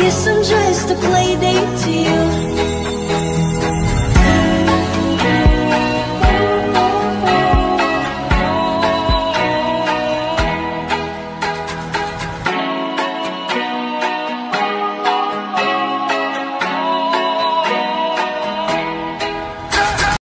guess I'm just a play date to you.